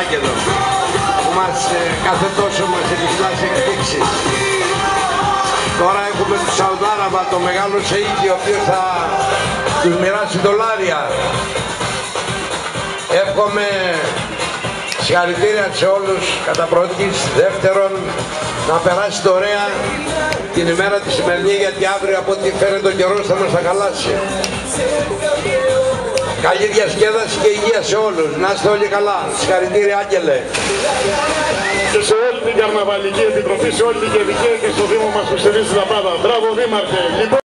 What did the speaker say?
Άγγελο που μας ε, κάθε τόσο μας επιφυλάσσει εκπλήξεις. Τώρα έχουμε του Σαουδάραβα, το μεγάλο Σεΐδη, ο οποίος θα τους μοιράσει δολάρια. Εύχομαι συγχαρητήρια σε όλους κατά πρώτης. Δεύτερον, να περάσετε ωραία την ημέρα τη σημερινή γιατί αύριο από ό,τι φαίνεται ο καιρός θα μας τα χαλάσει. Καλή διασκέδαση και υγεία σε όλους. Να είστε όλοι καλά. Συγχαρητήρια Άγγελε. Και σε όλη την Καρναβαλική Επιτροπή, σε όλη την Κερδική και στο Δήμο μας που στηρίζει τα πάντα. Μπράβο Δήμαρχε. Λοιπόν,